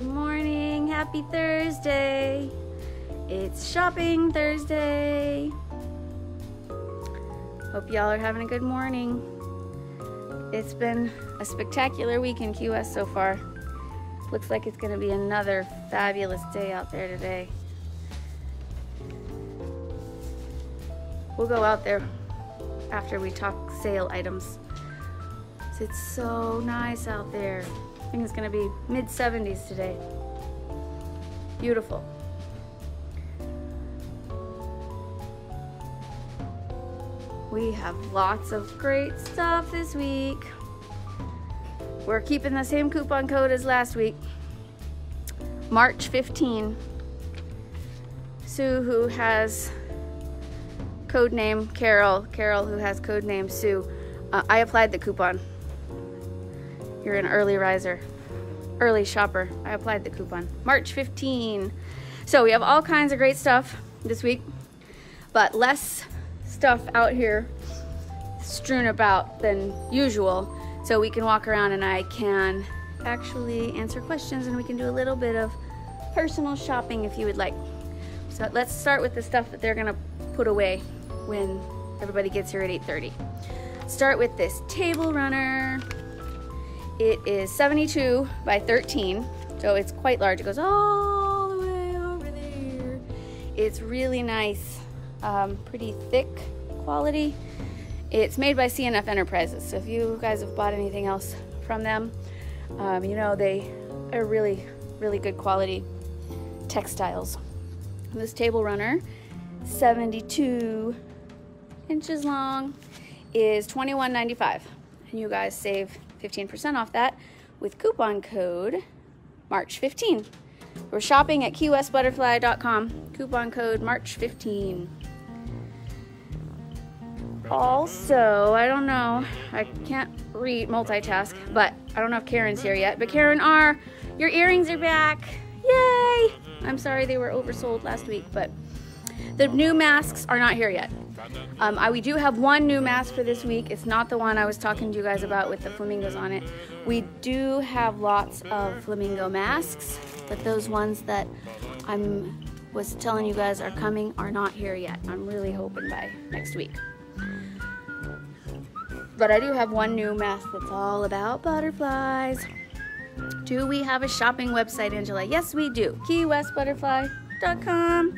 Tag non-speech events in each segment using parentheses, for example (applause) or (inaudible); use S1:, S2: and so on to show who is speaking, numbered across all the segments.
S1: Good morning. Happy Thursday. It's shopping Thursday. Hope y'all are having a good morning. It's been a spectacular week in West so far. Looks like it's going to be another fabulous day out there today. We'll go out there after we talk sale items. It's so nice out there. I think it's gonna be mid 70s today. Beautiful. We have lots of great stuff this week. We're keeping the same coupon code as last week. March 15. Sue, who has code name Carol, Carol, who has code name Sue, uh, I applied the coupon. You're an early riser, early shopper. I applied the coupon. March 15. So we have all kinds of great stuff this week, but less stuff out here strewn about than usual. So we can walk around and I can actually answer questions and we can do a little bit of personal shopping if you would like. So let's start with the stuff that they're gonna put away when everybody gets here at 8.30. Start with this table runner. It is 72 by 13, so it's quite large. It goes all the way over there. It's really nice, um, pretty thick quality. It's made by CNF Enterprises, so if you guys have bought anything else from them, um, you know they are really, really good quality textiles. This table runner, 72 inches long, is $21.95, and you guys save 15% off that with coupon code March15. We're shopping at keywestbutterfly.com. Coupon code March15. Also, I don't know, I can't read multitask, but I don't know if Karen's here yet. But Karen R, your earrings are back. Yay! I'm sorry they were oversold last week, but the new masks are not here yet. Um, I, we do have one new mask for this week. It's not the one I was talking to you guys about with the flamingos on it. We do have lots of flamingo masks, but those ones that I'm was telling you guys are coming are not here yet. I'm really hoping by next week. But I do have one new mask that's all about butterflies. Do we have a shopping website, Angela? Yes, we do. KeyWestButterfly.com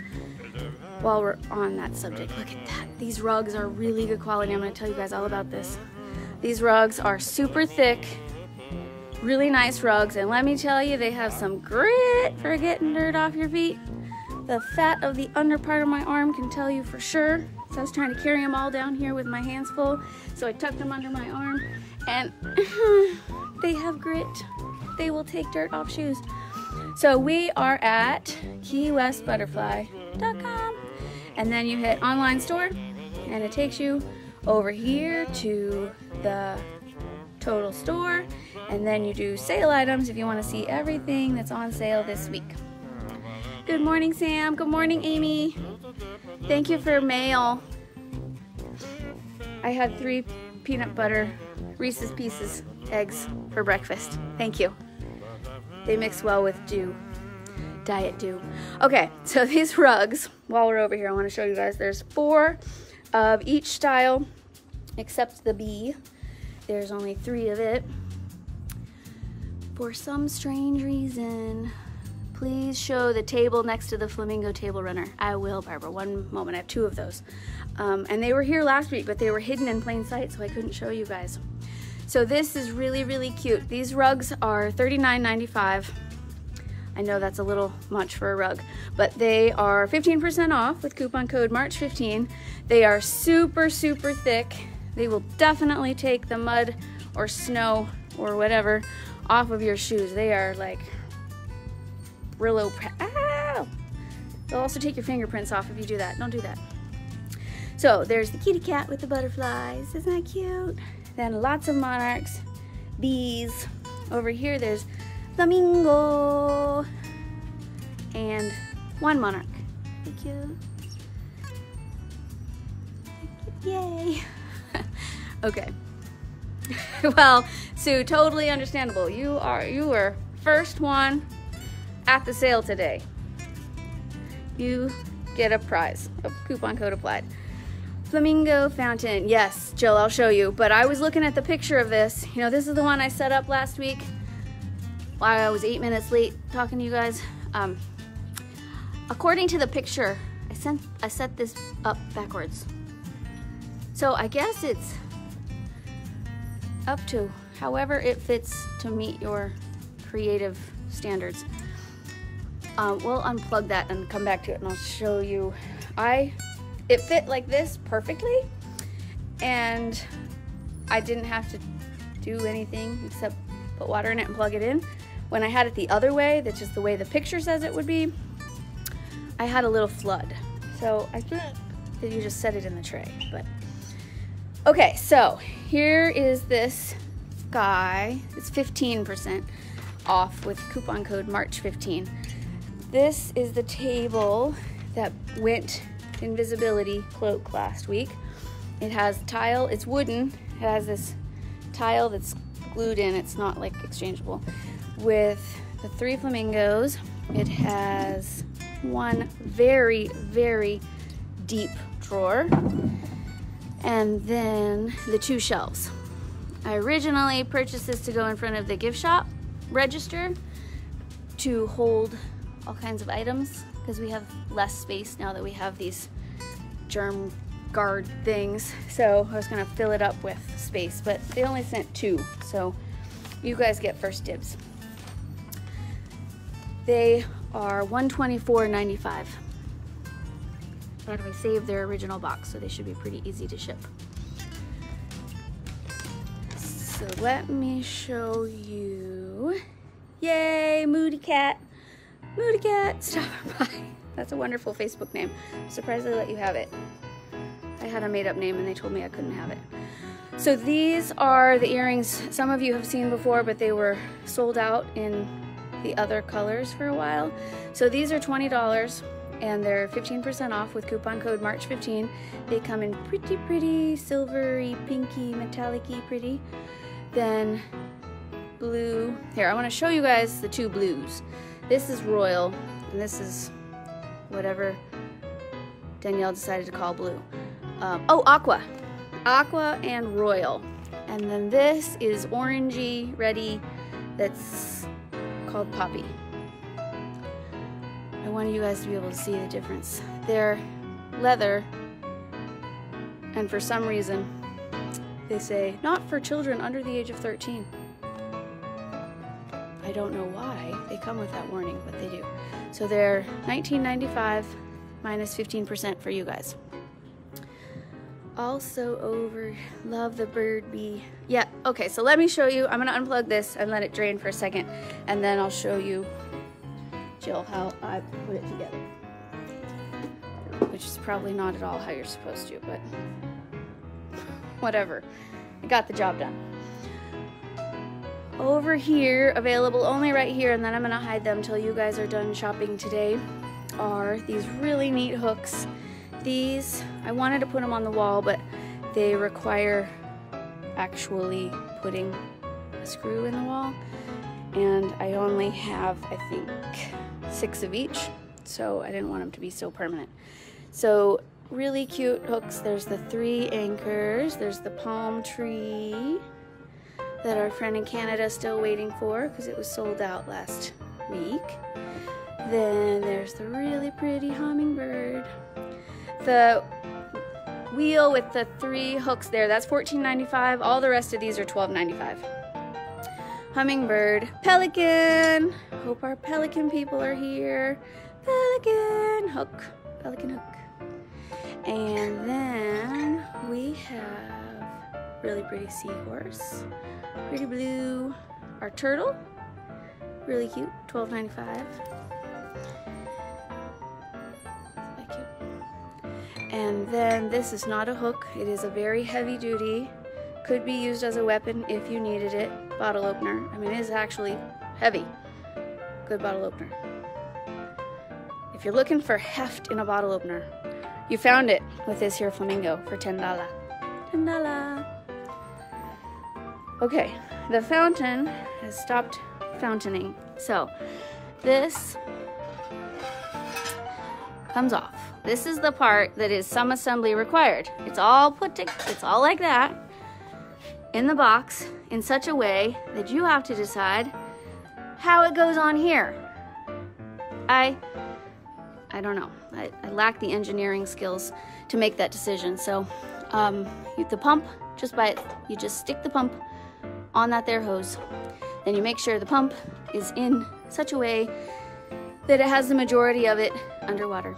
S1: while we're on that subject, look at that. These rugs are really good quality. I'm gonna tell you guys all about this. These rugs are super thick, really nice rugs, and let me tell you, they have some grit for getting dirt off your feet. The fat of the under part of my arm can tell you for sure. So I was trying to carry them all down here with my hands full, so I tucked them under my arm, and (laughs) they have grit. They will take dirt off shoes. So we are at keywestbutterfly.com and then you hit online store and it takes you over here to the total store and then you do sale items if you want to see everything that's on sale this week. Good morning Sam, good morning Amy. Thank you for mail. I had three peanut butter Reese's Pieces eggs for breakfast. Thank you. They mix well with dew. Diet Dew. Okay, (laughs) so these rugs, while we're over here, I want to show you guys. There's four of each style, except the bee. There's only three of it. For some strange reason, please show the table next to the flamingo table runner. I will, Barbara. One moment. I have two of those. Um, and they were here last week, but they were hidden in plain sight, so I couldn't show you guys. So this is really, really cute. These rugs are $39.95. I know that's a little much for a rug, but they are 15% off with coupon code March15. They are super, super thick. They will definitely take the mud or snow or whatever off of your shoes. They are like Brillo. Ow! They'll also take your fingerprints off if you do that. Don't do that. So there's the kitty cat with the butterflies. Isn't that cute? Then lots of monarchs, bees. Over here, there's flamingo, and one monarch. Thank you. Yay. (laughs) okay. (laughs) well, Sue, totally understandable. You are you were first one at the sale today, you get a prize, a coupon code applied. Flamingo fountain. Yes, Jill, I'll show you. But I was looking at the picture of this. You know, this is the one I set up last week while I was eight minutes late talking to you guys. Um, according to the picture, I sent I set this up backwards. So I guess it's up to however it fits to meet your creative standards. Um, we'll unplug that and come back to it and I'll show you. I, it fit like this perfectly and I didn't have to do anything except put water in it and plug it in. When I had it the other way, that's just the way the picture says it would be, I had a little flood. So I think that you just set it in the tray, but. Okay, so here is this guy. It's 15% off with coupon code March15. This is the table that went invisibility cloak last week. It has tile, it's wooden. It has this tile that's glued in, it's not like exchangeable. With the three flamingos, it has one very, very deep drawer and then the two shelves. I originally purchased this to go in front of the gift shop register to hold all kinds of items because we have less space now that we have these germ guard things. So I was gonna fill it up with space, but they only sent two. So you guys get first dibs. They are 124.95. But we saved their original box, so they should be pretty easy to ship. So let me show you. Yay, Moody Cat. Moody Cat, stop (laughs) by. That's a wonderful Facebook name. I'm surprised they let you have it. I had a made up name and they told me I couldn't have it. So these are the earrings some of you have seen before, but they were sold out in the other colors for a while. So these are $20 and they're 15% off with coupon code March15. They come in pretty, pretty silvery, pinky, metallic-y pretty. Then blue. Here, I want to show you guys the two blues. This is royal, and this is whatever Danielle decided to call blue. Um, oh, aqua. Aqua and royal. And then this is orangey, ready, that's called poppy. I wanted you guys to be able to see the difference. They're leather, and for some reason, they say, not for children under the age of 13. I don't know why they come with that warning, but they do. So they're 19.95 minus 15% for you guys. Also over, love the bird bee. Yeah, okay, so let me show you. I'm gonna unplug this and let it drain for a second, and then I'll show you Jill how I put it together. Which is probably not at all how you're supposed to, but (laughs) whatever. I got the job done. Over here, available only right here, and then I'm gonna hide them till you guys are done shopping today, are these really neat hooks. These, I wanted to put them on the wall, but they require actually putting a screw in the wall. And I only have, I think, six of each, so I didn't want them to be so permanent. So really cute hooks. There's the three anchors. There's the palm tree that our friend in Canada is still waiting for because it was sold out last week. Then there's the really pretty hummingbird. The wheel with the three hooks there, that's $14.95. All the rest of these are $12.95 hummingbird, pelican. Hope our pelican people are here. Pelican hook, pelican hook. And then we have really pretty seahorse, pretty blue, our turtle, really cute, $12.95. And then this is not a hook, it is a very heavy duty, could be used as a weapon if you needed it, bottle opener. I mean, it is actually heavy. Good bottle opener. If you're looking for heft in a bottle opener, you found it with this here flamingo for $10. $10. Okay, the fountain has stopped fountaining. So, this comes off. This is the part that is some assembly required. It's all put to, it's all like that in the box in such a way that you have to decide how it goes on here. I, I don't know. I, I lack the engineering skills to make that decision. So um, you, the pump, just by it, you just stick the pump on that there hose. Then you make sure the pump is in such a way that it has the majority of it underwater.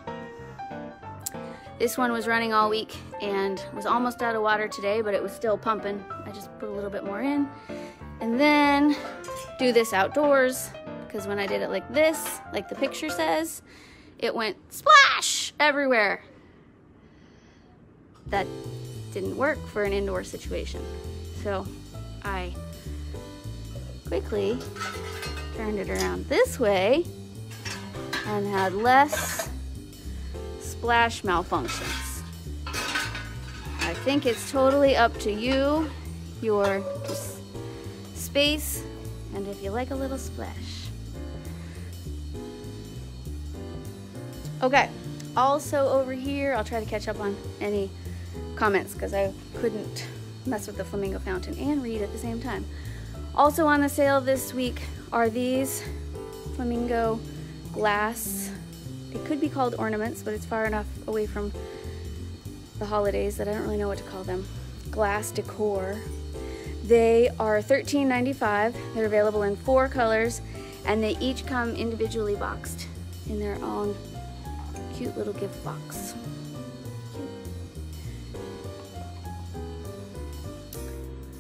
S1: This one was running all week and was almost out of water today, but it was still pumping. I just put a little bit more in. And then do this outdoors, because when I did it like this, like the picture says, it went splash everywhere. That didn't work for an indoor situation. So I quickly turned it around this way and had less splash malfunctions. I think it's totally up to you, your space, and if you like a little splash. Okay, also over here, I'll try to catch up on any comments because I couldn't mess with the flamingo fountain and read at the same time. Also on the sale this week are these flamingo glass. It could be called ornaments, but it's far enough away from the holidays that I don't really know what to call them. Glass decor. They are $13.95. They're available in four colors, and they each come individually boxed in their own cute little gift box.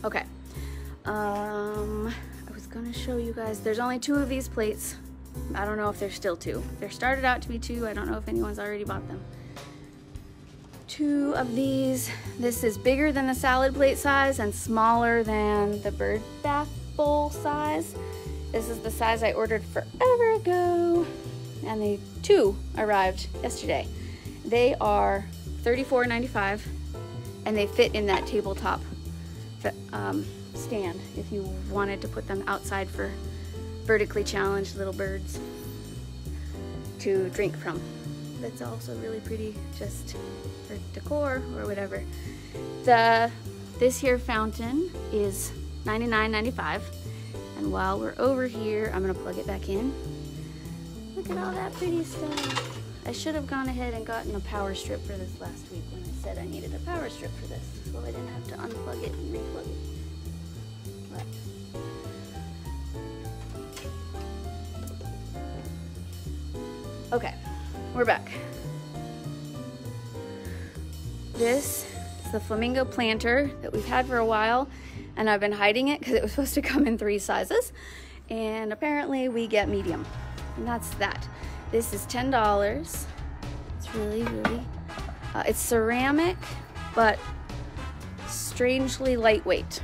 S1: Okay. Um, I was gonna show you guys, there's only two of these plates. I don't know if there's still two. There started out to be two. I don't know if anyone's already bought them. Two of these. This is bigger than the salad plate size and smaller than the bird bath bowl size. This is the size I ordered forever ago. And the two arrived yesterday. They are $34.95 and they fit in that tabletop um, stand if you wanted to put them outside for vertically challenged little birds to drink from. That's also really pretty just for decor or whatever. The This here fountain is $99.95 and while we're over here, I'm gonna plug it back in. Look at all that pretty stuff. I should have gone ahead and gotten a power strip for this last week when I said I needed a power strip for this, so I didn't have to unplug it and replug it. Okay, we're back. This is the flamingo planter that we've had for a while, and I've been hiding it because it was supposed to come in three sizes, and apparently we get medium, and that's that. This is $10. It's really, really, uh, it's ceramic, but strangely lightweight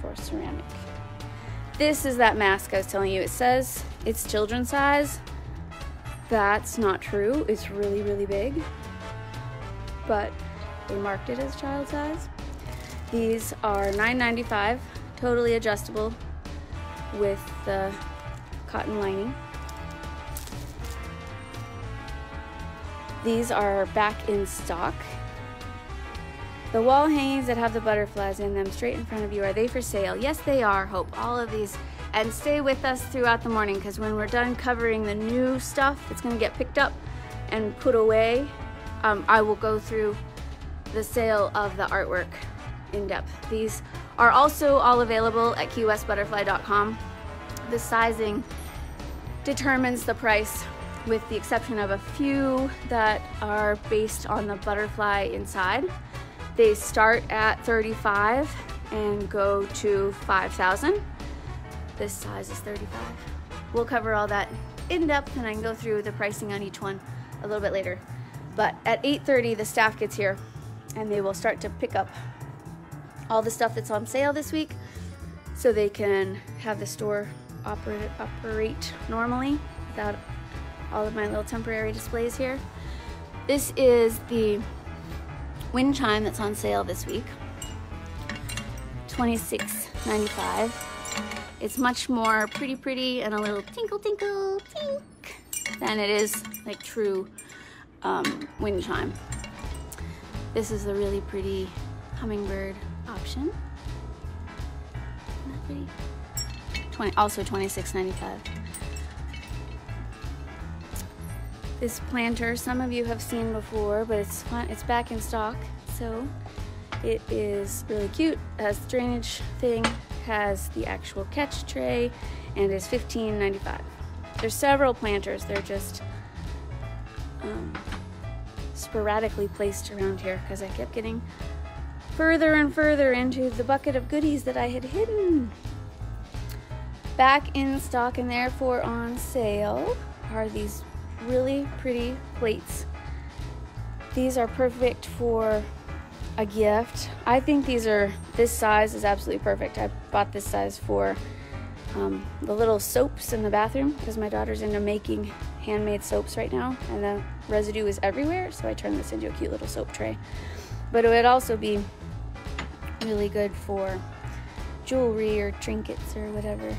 S1: for ceramic. This is that mask I was telling you. It says it's children's size, that's not true. It's really, really big, but they marked it as child size. These are $9.95, totally adjustable with the cotton lining. These are back in stock. The wall hangings that have the butterflies in them straight in front of you, are they for sale? Yes, they are, Hope. All of these and stay with us throughout the morning because when we're done covering the new stuff that's going to get picked up and put away, um, I will go through the sale of the artwork in depth. These are also all available at keywestbutterfly.com. The sizing determines the price with the exception of a few that are based on the butterfly inside. They start at 35 and go to 5,000. This size is 35. We'll cover all that in depth and I can go through the pricing on each one a little bit later. But at 8.30, the staff gets here and they will start to pick up all the stuff that's on sale this week so they can have the store operate, operate normally without all of my little temporary displays here. This is the wind chime that's on sale this week. $26.95. It's much more pretty pretty and a little tinkle tinkle tink than it is like true um, wind chime. This is the really pretty hummingbird option. Pretty? 20, also 26.95. This planter, some of you have seen before, but it's fun, it's back in stock. So it is really cute, It has drainage thing, has the actual catch tray, and is $15.95. There's several planters, they're just um, sporadically placed around here because I kept getting further and further into the bucket of goodies that I had hidden. Back in stock and therefore on sale are these really pretty plates. These are perfect for a gift. I think these are, this size is absolutely perfect. I bought this size for um, the little soaps in the bathroom because my daughter's into making handmade soaps right now and the residue is everywhere so I turned this into a cute little soap tray. But it would also be really good for jewelry or trinkets or whatever.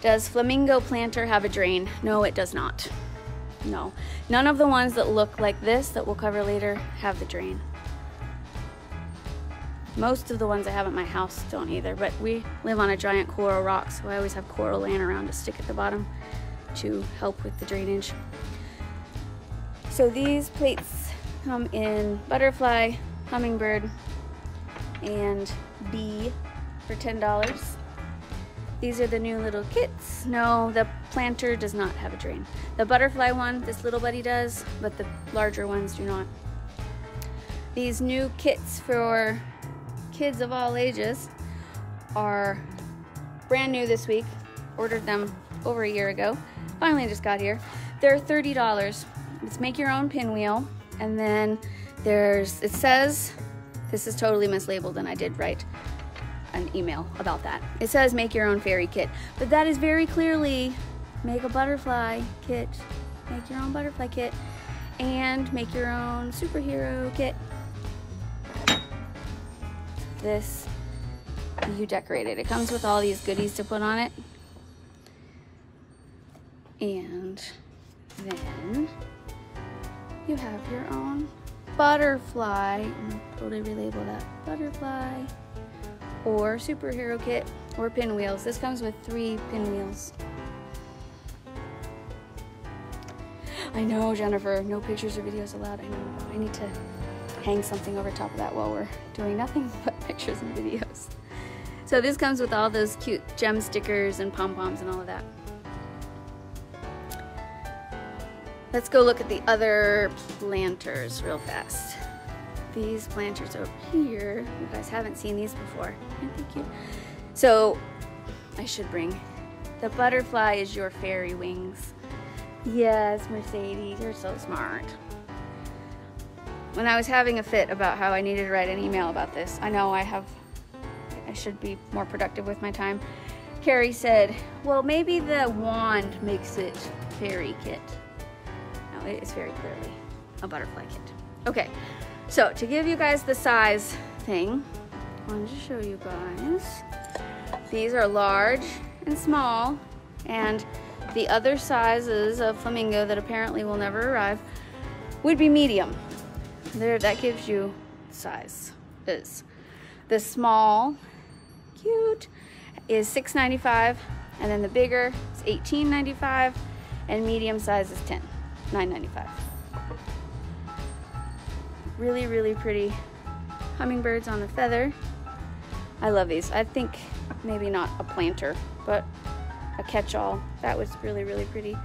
S1: Does Flamingo Planter have a drain? No, it does not. No. None of the ones that look like this that we'll cover later have the drain. Most of the ones I have at my house don't either, but we live on a giant coral rock, so I always have coral laying around to stick at the bottom to help with the drainage. So these plates come in butterfly, hummingbird, and bee for $10. These are the new little kits. No, the planter does not have a drain. The butterfly one, this little buddy does, but the larger ones do not. These new kits for kids of all ages are brand new this week. Ordered them over a year ago. Finally just got here. They're $30. It's make your own pinwheel. And then there's, it says, this is totally mislabeled and I did write an email about that. It says make your own fairy kit, but that is very clearly make a butterfly kit, make your own butterfly kit, and make your own superhero kit. This you decorate it. It comes with all these goodies to put on it. And then you have your own butterfly. totally relabel that butterfly or superhero kit or pinwheels. This comes with three pinwheels. I know, Jennifer, no pictures or videos allowed. I know, I need to hang something over top of that while we're doing nothing (laughs) but pictures and videos. So this comes with all those cute gem stickers and pom-poms and all of that. Let's go look at the other planters real fast these planters over here. You guys haven't seen these before. So I should bring, the butterfly is your fairy wings. Yes, Mercedes, you're so smart. When I was having a fit about how I needed to write an email about this, I know I have, I should be more productive with my time. Carrie said, well, maybe the wand makes it fairy kit. No, it is very clearly a butterfly kit. Okay, so to give you guys the size thing, I wanted to show you guys. These are large and small, and the other sizes of flamingo that apparently will never arrive would be medium. There, that gives you size. Is the small, cute, is $6.95, and then the bigger is $18.95, and medium size is $10, $9.95 really, really pretty hummingbirds on a feather. I love these. I think maybe not a planter, but a catch-all. That was really, really pretty.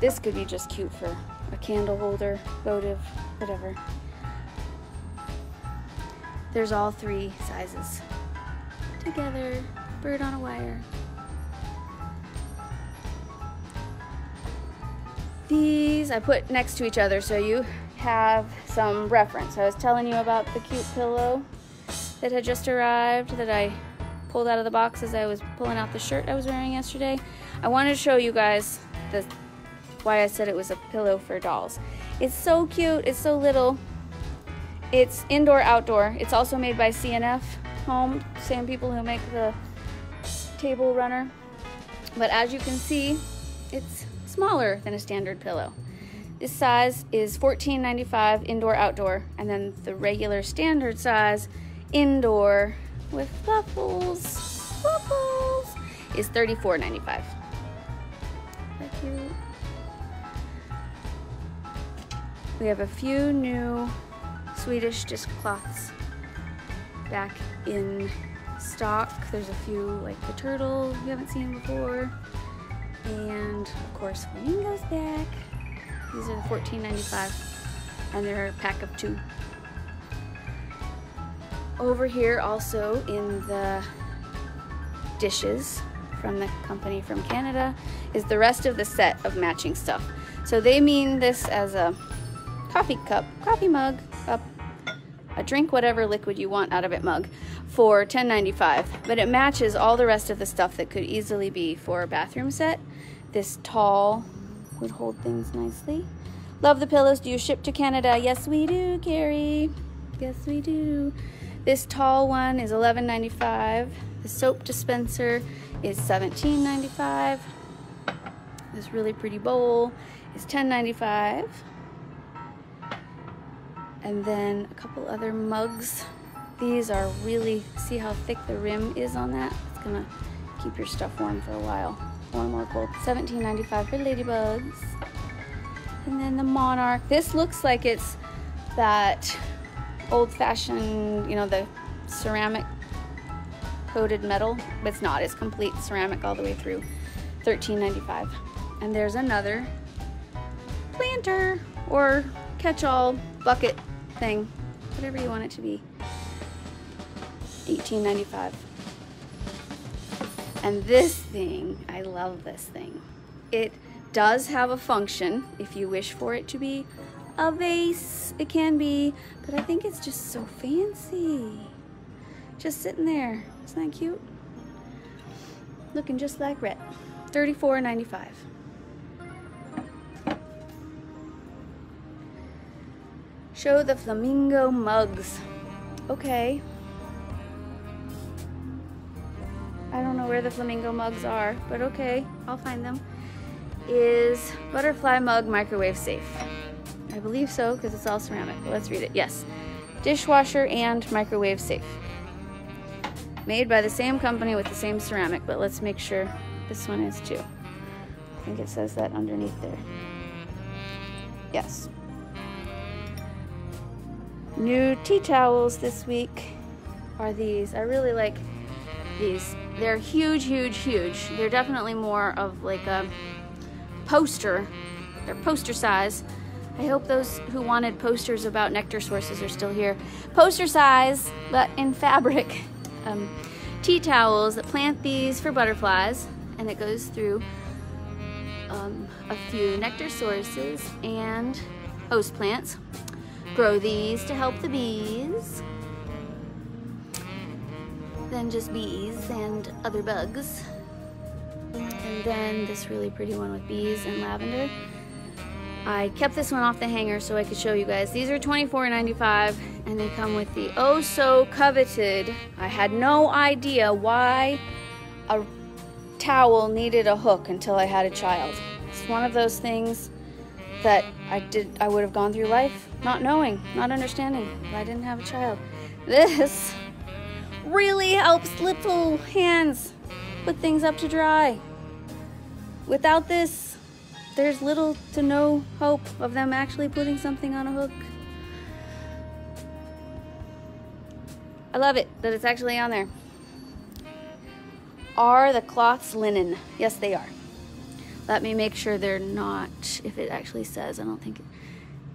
S1: This could be just cute for a candle holder, votive, whatever. There's all three sizes together. Bird on a wire. These I put next to each other so you have some reference. I was telling you about the cute pillow that had just arrived that I pulled out of the box as I was pulling out the shirt I was wearing yesterday. I wanted to show you guys the, why I said it was a pillow for dolls. It's so cute. It's so little. It's indoor outdoor. It's also made by CNF Home, same people who make the table runner. But as you can see, it's smaller than a standard pillow. This size is $14.95 indoor outdoor, and then the regular standard size indoor with fluffles, fluffles is $34.95. We have a few new Swedish dishcloths back in stock. There's a few like the turtle you haven't seen before. And of course flamingo's back. These are the $14.95 and they're a pack of two. Over here also in the dishes from the company from Canada is the rest of the set of matching stuff. So they mean this as a coffee cup, coffee mug, cup, a drink whatever liquid you want out of it mug for $10.95. But it matches all the rest of the stuff that could easily be for a bathroom set. This tall would hold things nicely. Love the pillows. Do you ship to Canada? Yes, we do, Carrie. Yes, we do. This tall one is $11.95. The soap dispenser is $17.95. This really pretty bowl is $10.95 and then a couple other mugs. These are really, see how thick the rim is on that? It's gonna keep your stuff warm for a while. Warm or cold. $17.95 for ladybugs. And then the Monarch. This looks like it's that old-fashioned, you know, the ceramic coated metal, but it's not. It's complete ceramic all the way through. $13.95. And there's another planter or catch-all bucket thing, whatever you want it to be. $18.95. And this thing, I love this thing. It does have a function if you wish for it to be a vase. It can be, but I think it's just so fancy. Just sitting there. Isn't that cute? Looking just like Rhett. $34.95. Show the flamingo mugs. Okay. I don't know where the flamingo mugs are, but okay, I'll find them. Is butterfly mug microwave safe? I believe so, because it's all ceramic. Let's read it. Yes. Dishwasher and microwave safe. Made by the same company with the same ceramic, but let's make sure this one is too. I think it says that underneath there. Yes. New tea towels this week are these. I really like these. They're huge, huge, huge. They're definitely more of like a poster. They're poster size. I hope those who wanted posters about nectar sources are still here. Poster size, but in fabric. (laughs) Um, tea towels that plant these for butterflies, and it goes through um, a few nectar sources and host plants. Grow these to help the bees. Then just bees and other bugs. And then this really pretty one with bees and lavender. I kept this one off the hanger so I could show you guys. These are $24.95 and they come with the oh so coveted. I had no idea why a towel needed a hook until I had a child. It's one of those things that I did I would have gone through life not knowing, not understanding. I didn't have a child. This really helps little hands put things up to dry. Without this, there's little to no hope of them actually putting something on a hook. I love it that it's actually on there. Are the cloths linen? Yes, they are. Let me make sure they're not, if it actually says, I don't think, it,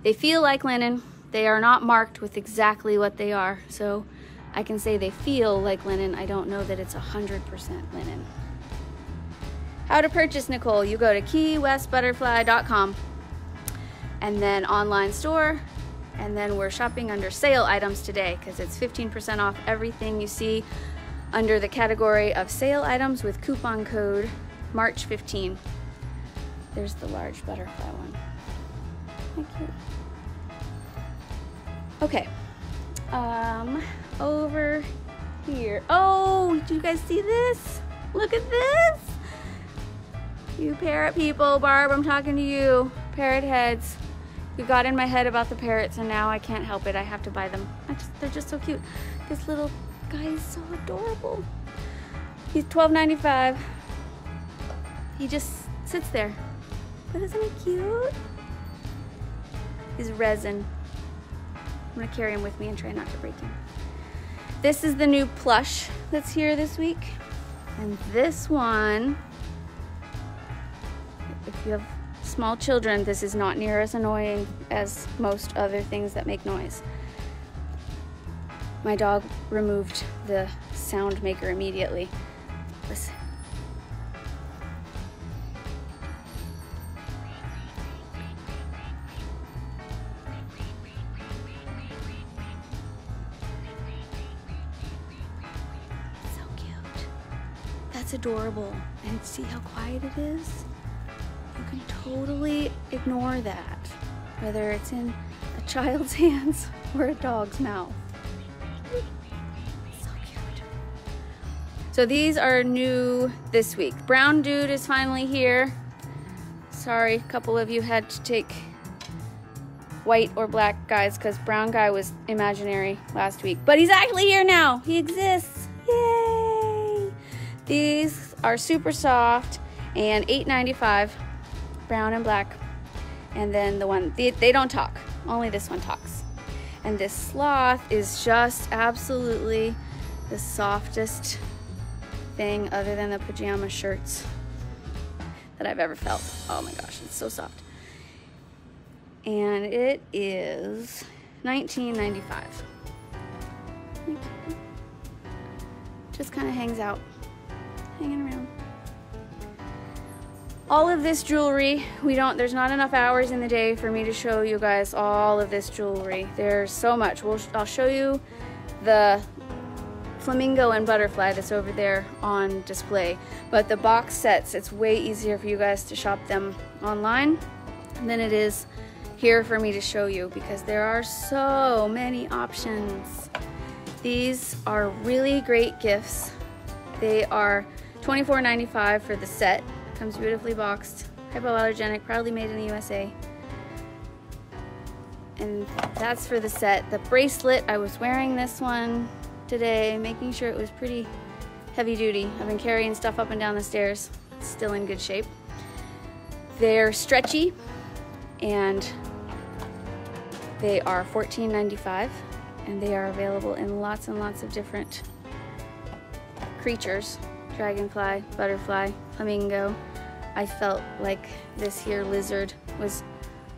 S1: they feel like linen. They are not marked with exactly what they are. So I can say they feel like linen. I don't know that it's 100% linen. How to purchase Nicole, you go to keywestbutterfly.com and then online store and then we're shopping under sale items today because it's 15% off everything you see under the category of sale items with coupon code March 15. There's the large butterfly one. Thank you. Okay. Um, over here. Oh, do you guys see this? Look at this. You parrot people, Barb, I'm talking to you. Parrot heads. You got in my head about the parrots and now I can't help it. I have to buy them. Just, they're just so cute. This little guy is so adorable. He's $12.95. He just sits there. But isn't he cute? He's resin. I'm gonna carry him with me and try not to break him. This is the new plush that's here this week. And this one, if you have small children, this is not near as annoying as most other things that make noise. My dog removed the sound maker immediately. Listen. Adorable. And see how quiet it is? You can totally ignore that, whether it's in a child's (laughs) hands or a dog's mouth. So cute. So these are new this week. Brown Dude is finally here. Sorry, a couple of you had to take white or black guys because brown guy was imaginary last week. But he's actually here now. He exists. Yay! These are super soft and $8.95, brown and black. And then the one, they, they don't talk. Only this one talks. And this sloth is just absolutely the softest thing other than the pajama shirts that I've ever felt. Oh my gosh, it's so soft. And it is 19.95. Just kind of hangs out, hanging around. All of this jewelry, we don't, there's not enough hours in the day for me to show you guys all of this jewelry. There's so much. We'll, I'll show you the flamingo and butterfly that's over there on display. But the box sets, it's way easier for you guys to shop them online than it is here for me to show you because there are so many options. These are really great gifts. They are $24.95 for the set. Comes beautifully boxed, hypoallergenic, proudly made in the USA. And that's for the set. The bracelet, I was wearing this one today, making sure it was pretty heavy duty. I've been carrying stuff up and down the stairs. It's still in good shape. They're stretchy and they are $14.95 and they are available in lots and lots of different creatures. Dragonfly, butterfly, flamingo. I felt like this here lizard was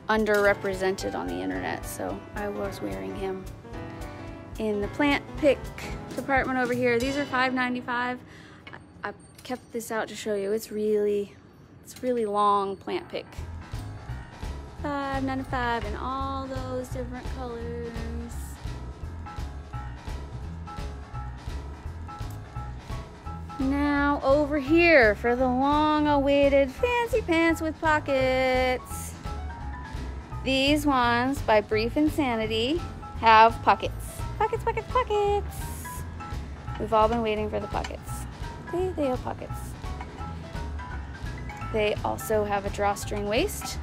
S1: underrepresented on the internet, so I was wearing him. In the plant pick department over here, these are $5.95. I kept this out to show you. It's really, it's really long plant pick. $5.95 in all those different colors. Now over here for the long awaited fancy pants with pockets. These ones by Brief Insanity have pockets. Pockets, pockets, pockets. We've all been waiting for the pockets. They, they have pockets. They also have a drawstring waist.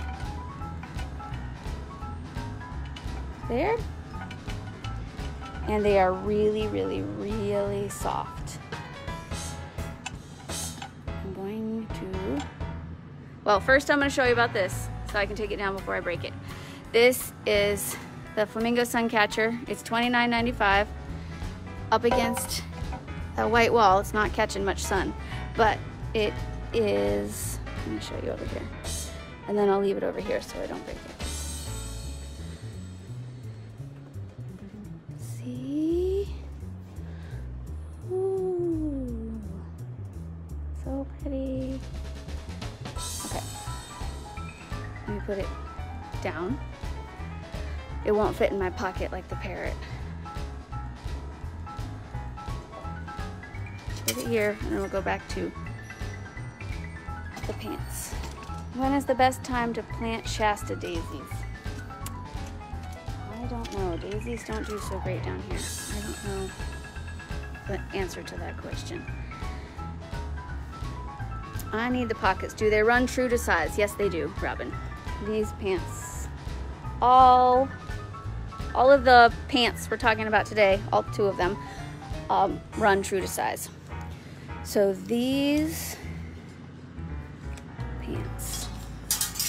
S1: There. And they are really, really, really soft. Going to, well, first I'm going to show you about this so I can take it down before I break it. This is the Flamingo Sun Catcher. It's $29.95 up against a white wall. It's not catching much sun, but it is, let me show you over here. And then I'll leave it over here so I don't break it. So pretty. Okay, let me put it down. It won't fit in my pocket like the parrot. Put it here and then we'll go back to the pants. When is the best time to plant Shasta daisies? I don't know. Daisies don't do so great down here. I don't know the answer to that question. I need the pockets. Do they run true to size? Yes, they do, Robin. These pants, all, all of the pants we're talking about today, all two of them, um, run true to size. So these pants,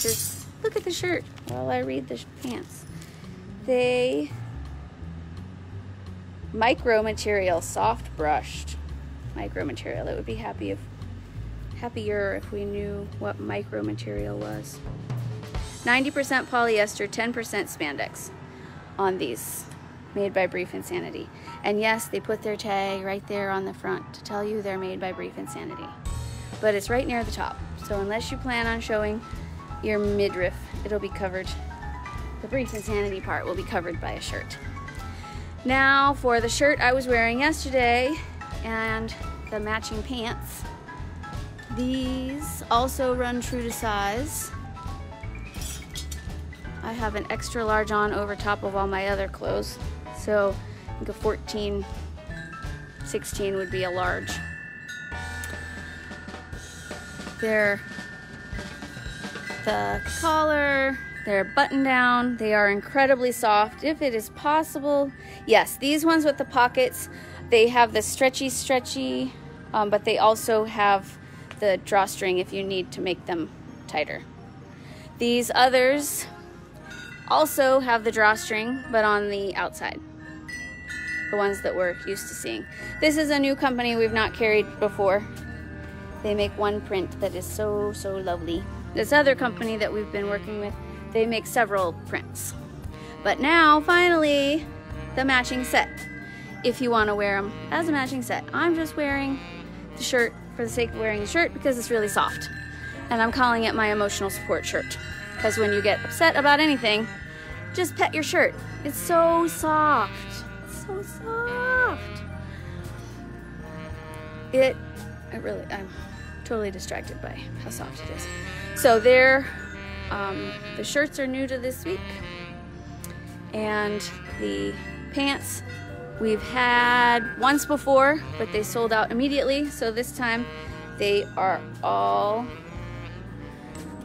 S1: just look at the shirt while I read the pants. They micro material, soft brushed micro material. It would be happy if happier if we knew what micro material was. 90% polyester, 10% spandex on these made by Brief Insanity. And yes, they put their tag right there on the front to tell you they're made by Brief Insanity. But it's right near the top. So unless you plan on showing your midriff, it'll be covered. The Brief Insanity part will be covered by a shirt. Now for the shirt I was wearing yesterday and the matching pants. These also run true to size. I have an extra large on over top of all my other clothes. So I think a 14, 16 would be a large. They're the collar, they're button down, they are incredibly soft. If it is possible, yes, these ones with the pockets, they have the stretchy, stretchy, um, but they also have the drawstring if you need to make them tighter. These others also have the drawstring, but on the outside. The ones that we're used to seeing. This is a new company we've not carried before. They make one print that is so, so lovely. This other company that we've been working with they make several prints. But now, finally, the matching set. If you want to wear them as a matching set. I'm just wearing the shirt for the sake of wearing the shirt because it's really soft. And I'm calling it my emotional support shirt. Because when you get upset about anything, just pet your shirt. It's so soft. It's so soft. It, I really, I'm totally distracted by how soft it is. So there um, the shirts are new to this week, and the pants we've had once before, but they sold out immediately. So this time they are all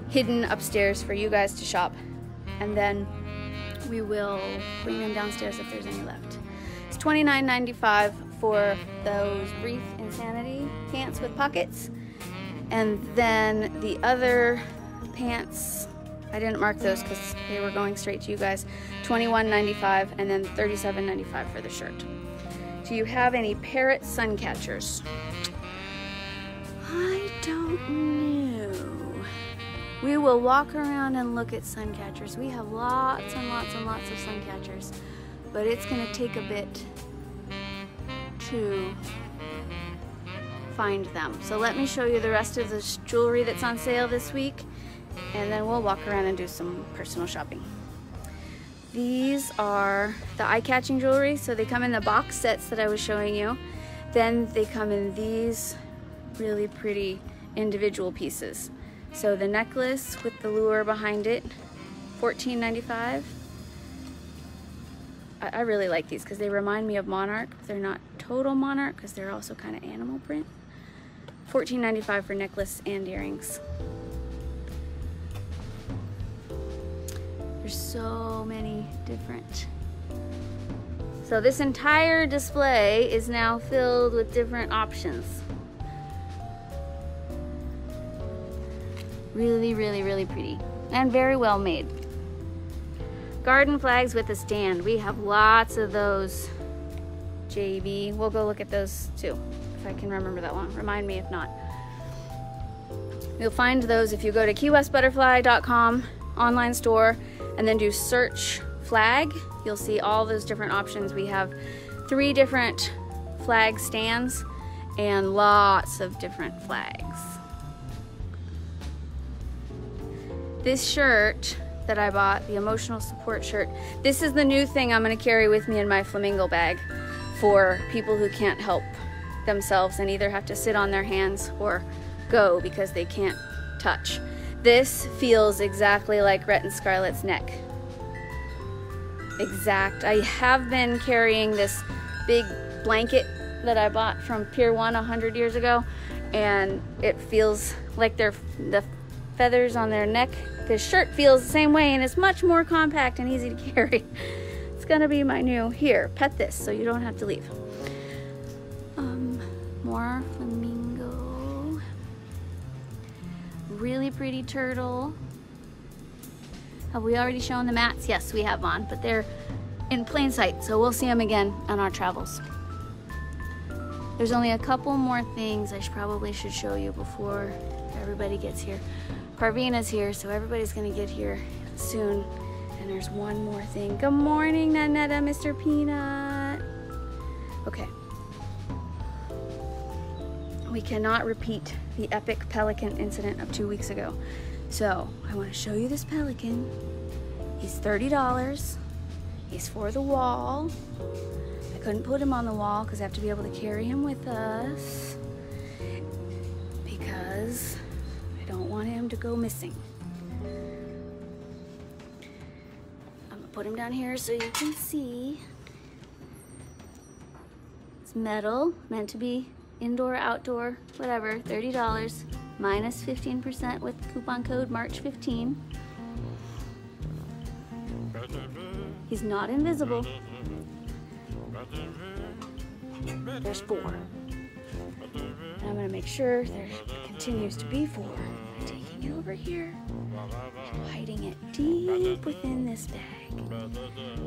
S1: hidden upstairs for you guys to shop, and then we will bring them downstairs if there's any left. It's $29.95 for those Brief Insanity pants with pockets. And then the other pants I didn't mark those because they were going straight to you guys. $21.95 and then $37.95 for the shirt. Do you have any parrot sun catchers? I don't know. We will walk around and look at sun catchers. We have lots and lots and lots of sun catchers, but it's going to take a bit to find them. So let me show you the rest of the jewelry that's on sale this week and then we'll walk around and do some personal shopping. These are the eye-catching jewelry. So they come in the box sets that I was showing you. Then they come in these really pretty individual pieces. So the necklace with the lure behind it, $14.95. I, I really like these because they remind me of Monarch. They're not total Monarch because they're also kind of animal print. $14.95 for necklace and earrings. There's so many different. So this entire display is now filled with different options. Really, really, really pretty and very well made. Garden flags with a stand. We have lots of those. JB, we'll go look at those too, if I can remember that one. Remind me if not. You'll find those if you go to keywestbutterfly.com online store and then do search flag. You'll see all those different options. We have three different flag stands and lots of different flags. This shirt that I bought, the emotional support shirt, this is the new thing I'm gonna carry with me in my flamingo bag for people who can't help themselves and either have to sit on their hands or go because they can't touch. This feels exactly like Rhett and Scarlett's neck. Exact. I have been carrying this big blanket that I bought from Pier 1 100 years ago and it feels like their the feathers on their neck. This shirt feels the same way and it's much more compact and easy to (laughs) carry. It's gonna be my new here. Pet this so you don't have to leave. Um, more Really pretty turtle. Have we already shown the mats? Yes, we have on, but they're in plain sight, so we'll see them again on our travels. There's only a couple more things I should, probably should show you before everybody gets here. Parvina's here, so everybody's gonna get here soon. And there's one more thing. Good morning, Nanetta, Mr. Peanut. Okay. We cannot repeat the epic pelican incident of two weeks ago. So I want to show you this pelican. He's $30. He's for the wall. I couldn't put him on the wall because I have to be able to carry him with us because I don't want him to go missing. I'm gonna put him down here so you can see. It's metal, meant to be indoor, outdoor, whatever, $30 minus 15% with coupon code March15. He's not invisible. There's four. And I'm gonna make sure there continues to be four. I'm taking it over here, hiding it deep within this bag.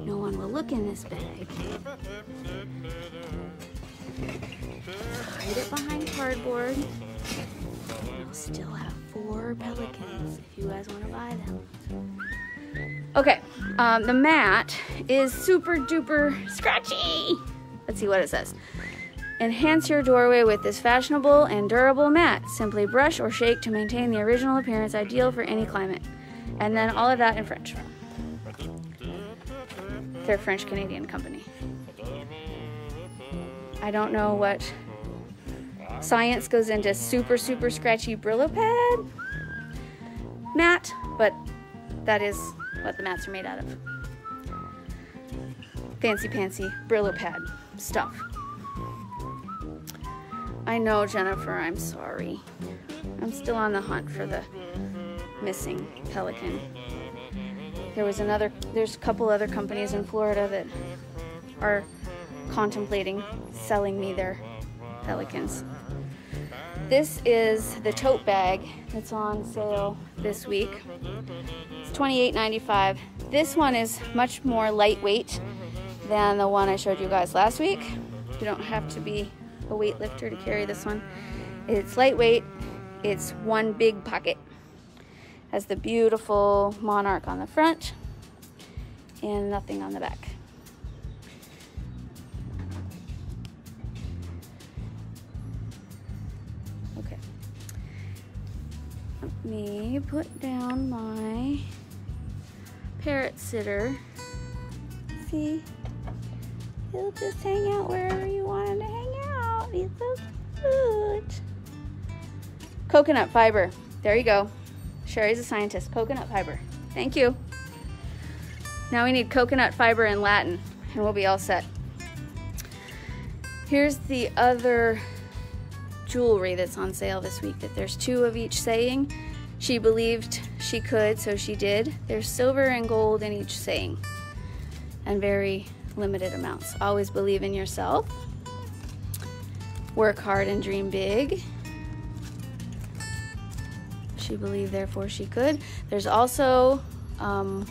S1: No one will look in this bag. Hide it behind cardboard. I'll still have four pelicans if you guys want to buy them. Okay, um, the mat is super duper scratchy. Let's see what it says. Enhance your doorway with this fashionable and durable mat. Simply brush or shake to maintain the original appearance ideal for any climate. And then all of that in French. They're French Canadian company. I don't know what science goes into super, super scratchy Brillo pad mat, but that is what the mats are made out of. Fancy pantsy Brillo pad stuff. I know, Jennifer, I'm sorry. I'm still on the hunt for the missing pelican. There was another, there's a couple other companies in Florida that are contemplating selling me their pelicans. This is the tote bag that's on sale this week. It's $28.95. This one is much more lightweight than the one I showed you guys last week. You don't have to be a weightlifter to carry this one. It's lightweight. It's one big pocket. Has the beautiful monarch on the front and nothing on the back. Let me put down my parrot sitter. See? He'll just hang out wherever you want him to hang out. He's so cute. Coconut fiber. There you go. Sherry's a scientist. Coconut fiber. Thank you. Now we need coconut fiber in Latin and we'll be all set. Here's the other jewelry that's on sale this week that there's two of each saying. She believed she could, so she did. There's silver and gold in each saying and very limited amounts. Always believe in yourself. Work hard and dream big. She believed, therefore she could. There's also um,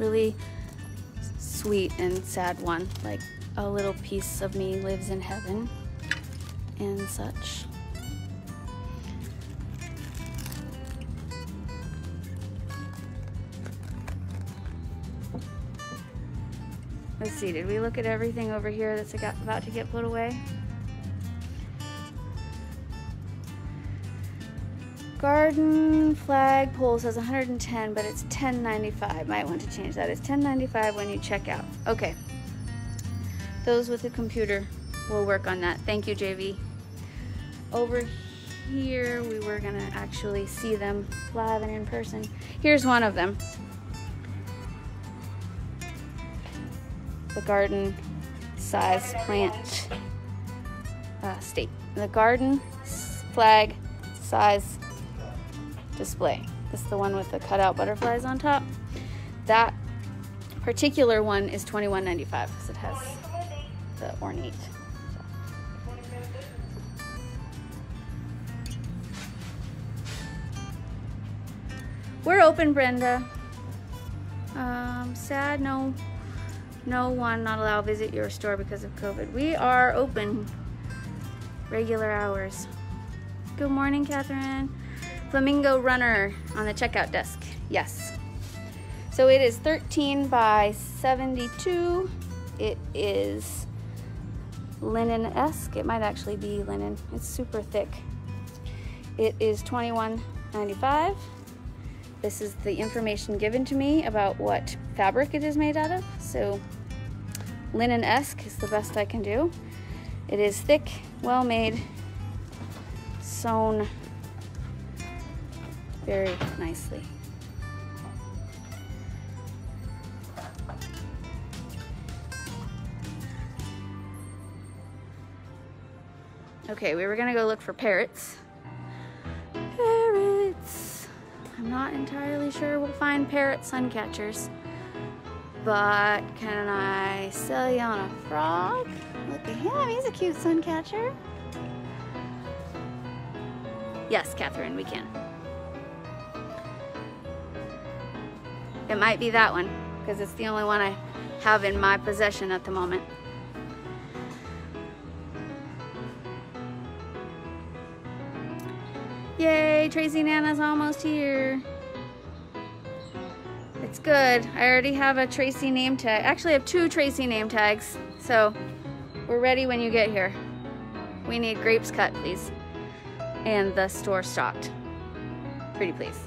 S1: really sweet and sad one, like a little piece of me lives in heaven and such. See, did we look at everything over here that's about to get put away? Garden flag pole says 110, but it's 10.95. Might want to change that. It's 10.95 when you check out. Okay. Those with a computer will work on that. Thank you, JV. Over here, we were gonna actually see them live and in person. Here's one of them. The garden size plant uh, state. The garden flag, size, display. This is the one with the cutout butterflies on top. That particular one is $21.95 because it has the ornate. We're open, Brenda. Um, sad, no, no one not allowed visit your store because of COVID. We are open regular hours. Good morning, Catherine. Flamingo Runner on the checkout desk. Yes. So it is 13 by 72. It is linen-esque. It might actually be linen. It's super thick. It is 21.95. This is the information given to me about what fabric it is made out of. So linen-esque is the best I can do. It is thick, well made, sewn very nicely. Okay, we were gonna go look for. Parrots. I'm not entirely sure we'll find parrot sun catchers. But can I sell you on a frog? Look at him, he's a cute sun catcher. Yes, Catherine, we can. It might be that one, because it's the only one I have in my possession at the moment. Yay, Tracy Nana's almost here. It's good. I already have a Tracy name tag. Actually, I have two Tracy name tags. So we're ready when you get here. We need grapes cut, please. And the store stocked. Pretty please.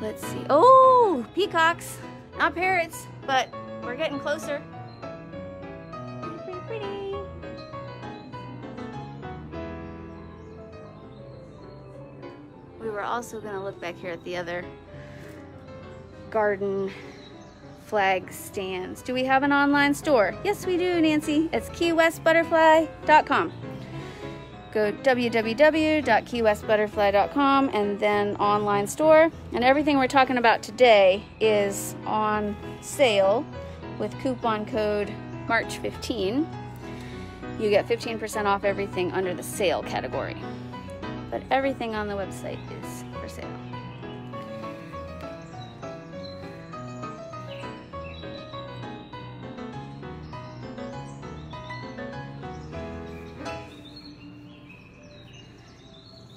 S1: Let's see. Oh, peacocks. Not parrots, but we're getting closer. We're also going to look back here at the other garden flag stands. Do we have an online store? Yes, we do, Nancy. It's keywestbutterfly.com. Go www.keywestbutterfly.com and then online store. And everything we're talking about today is on sale with coupon code March 15. You get 15% off everything under the sale category but everything on the website is for sale.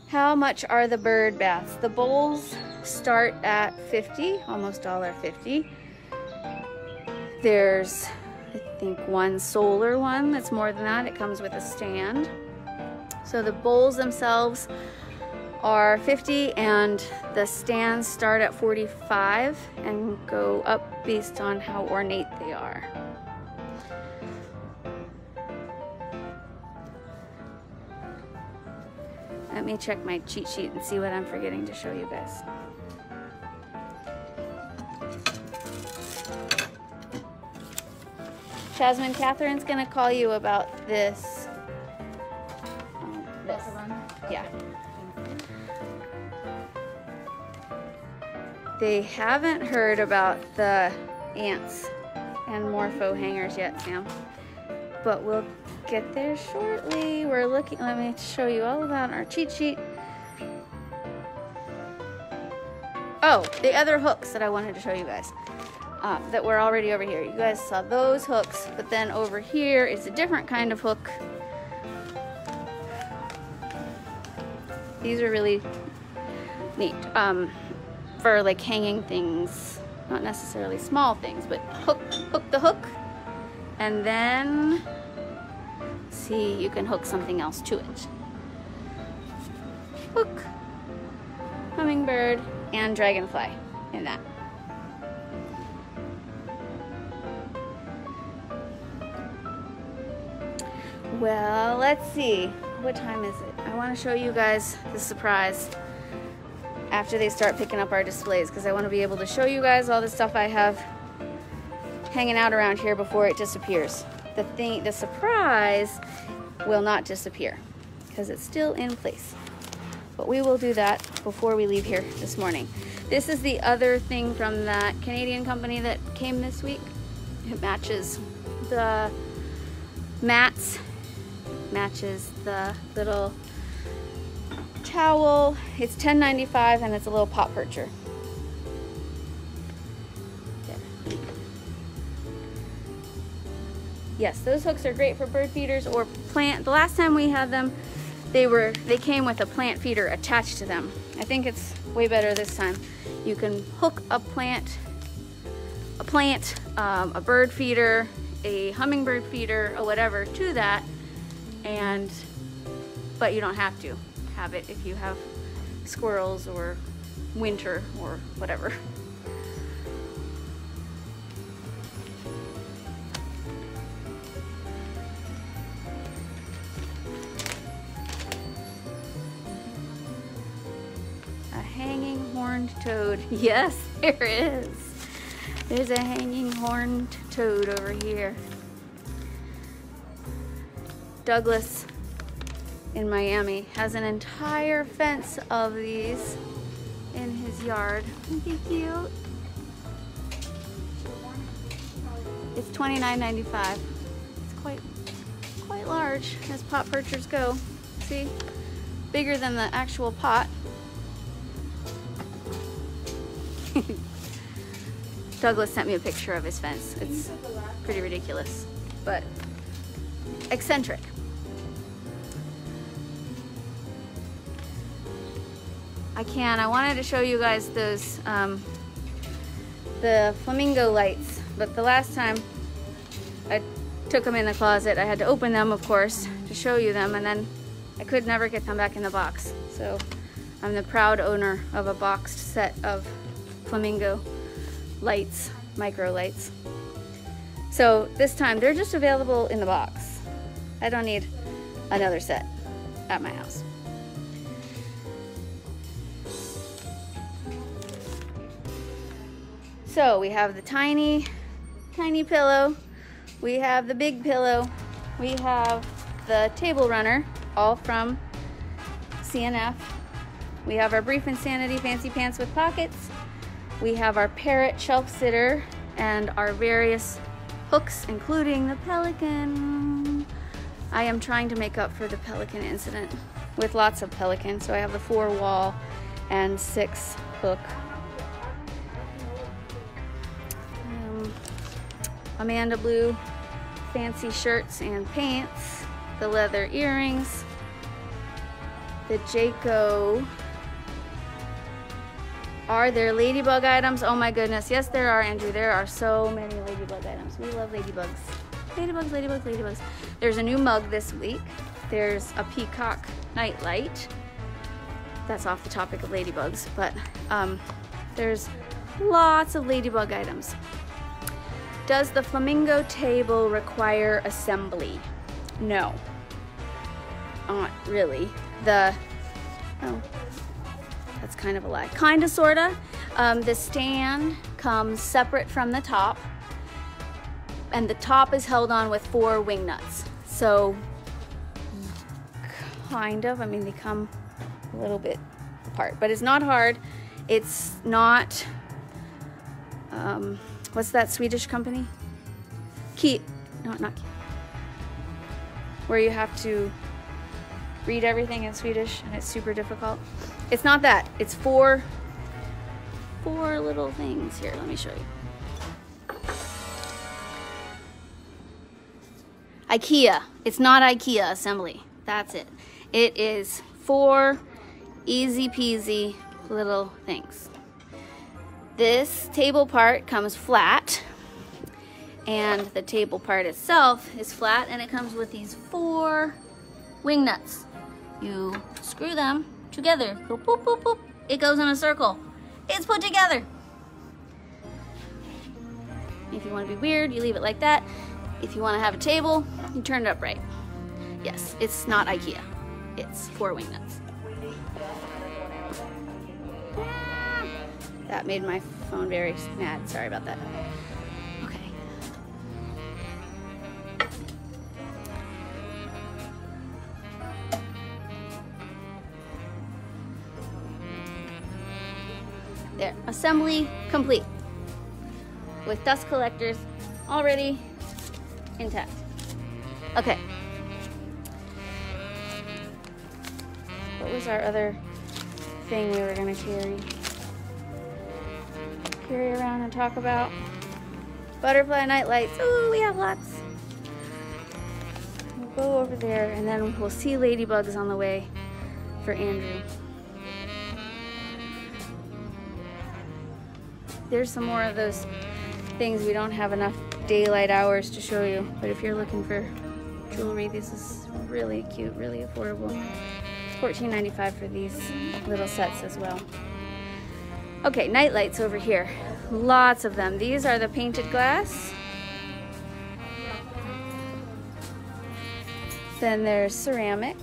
S1: How much are the bird baths? The bowls start at 50, almost $1.50. There's, I think, one solar one that's more than that. It comes with a stand. So the bowls themselves are 50 and the stands start at 45 and go up based on how ornate they are. Let me check my cheat sheet and see what I'm forgetting to show you guys. Jasmine, Catherine's gonna call you about this this. Yeah. They haven't heard about the ants and morpho hangers yet, Sam. But we'll get there shortly. We're looking, let me show you all about our cheat sheet. Oh, the other hooks that I wanted to show you guys uh, that were already over here. You guys saw those hooks, but then over here is a different kind of hook These are really neat um, for like hanging things, not necessarily small things, but hook, hook the hook, and then see you can hook something else to it. Hook, hummingbird, and dragonfly in that. Well, let's see. What time is it? I want to show you guys the surprise after they start picking up our displays because I want to be able to show you guys all the stuff I have hanging out around here before it disappears. the thing, the surprise will not disappear because it's still in place. But we will do that before we leave here this morning. This is the other thing from that Canadian company that came this week. It matches the mats, matches the little towel. It's $10.95 and it's a little pot percher. Yes, those hooks are great for bird feeders or plant. The last time we had them, they were they came with a plant feeder attached to them. I think it's way better this time. You can hook a plant, a plant, um, a bird feeder, a hummingbird feeder, or whatever to that, and but you don't have to have it if you have squirrels or winter or whatever. A hanging horned toad. (laughs) Yes, there is. There's a hanging horned toad over here. Douglas in Miami has an entire fence of these in his yard. Isn't he cute? It's $29.95. It's quite, quite large as pot perchers go. See? Bigger than the actual pot. (laughs) Douglas sent me a picture of his fence. It's pretty ridiculous, but eccentric. I can. I wanted to show you guys those, um, the flamingo lights, but the last time I took them in the closet, I had to open them, of course, to show you them, and then I could never get them back in the box. So I'm the proud owner of a boxed set of flamingo lights, micro lights. So this time they're just available in the box. I don't need another set at my house. So we have the tiny, tiny pillow. We have the big pillow. We have the table runner, all from C&F. We have our Brief Insanity Fancy Pants with pockets. We have our parrot shelf sitter and our various hooks, including the pelican. I am trying to make up for the pelican incident with lots of pelican. So I have the four wall and six hook. Amanda Blue fancy shirts and pants, the leather earrings, the Jayco are there ladybug items? Oh my goodness. Yes, there are, Andrew. There are so many ladybug items. We love ladybugs. Ladybugs, ladybugs, ladybugs. There's a new mug this week. There's a peacock nightlight. That's off the topic of ladybugs, but um, there's lots of ladybug items. Does the flamingo table require assembly? No. Not really. The, oh, that's kind of a lie. Kinda, sorta. Um, the stand comes separate from the top and the top is held on with four wing nuts. So, kind of, I mean, they come a little bit apart, but it's not hard. It's not, um, what's that Swedish company? Key, no, not Key. Where you have to read everything in Swedish and it's super difficult. It's not that. It's four, four little things. Here, let me show you. IKEA. It's not IKEA assembly. That's it. It is four easy peasy little things. This table part comes flat and the table part itself is flat and it comes with these four wing nuts. You screw them together. Go boop, boop, boop. It goes in a circle. It's put together. If you want to be weird, you leave it like that. If you want to have a table, you turn it upright. Yes, it's not Ikea. It's four wing nuts. That made my phone very mad. Sorry about that. Okay. There, assembly complete. With dust collectors already intact. Okay. What was our other thing we were gonna carry? Carry around and talk about? Butterfly night lights. Ooh, we have lots. We'll go over there and then we'll see ladybugs on the way for Andrew. There's some more of those things we don't have enough daylight hours to show you, but if you're looking for jewelry, this is really cute, really affordable. $14.95 for these little sets as well. Okay, night lights over here. Lots of them. These are the painted glass. Then there's ceramic.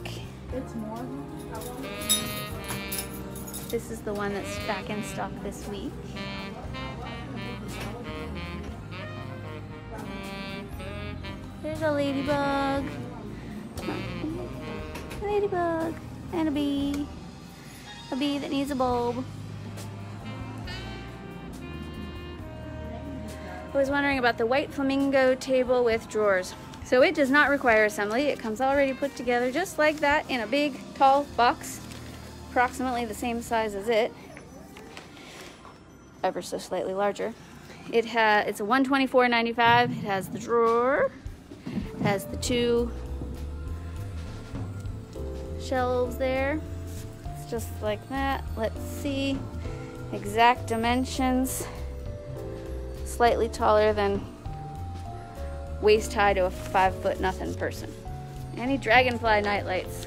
S1: This is the one that's back in stock this week. There's a ladybug. A Ladybug. And a bee. A bee that needs a bulb. Was wondering about the white flamingo table with drawers. So it does not require assembly. It comes already put together just like that in a big, tall box, approximately the same size as it, ever so slightly larger. It has it's a 124.95. It has the drawer, has the two shelves there. It's just like that. Let's see exact dimensions slightly taller than waist high to a five foot nothing person. Any dragonfly nightlights?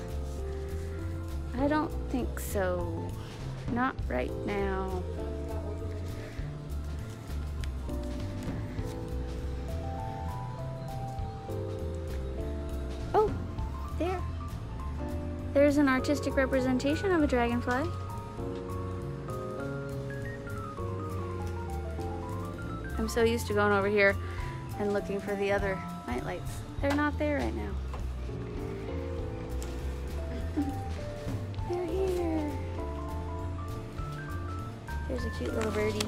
S1: I don't think so. Not right now. Oh, there. There's an artistic representation of a dragonfly. I'm so used to going over here and looking for the other nightlights. They're not there right now. (laughs) They're here. There's a cute little birdie.